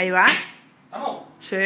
Ahí va. ¿Vamos? Sí.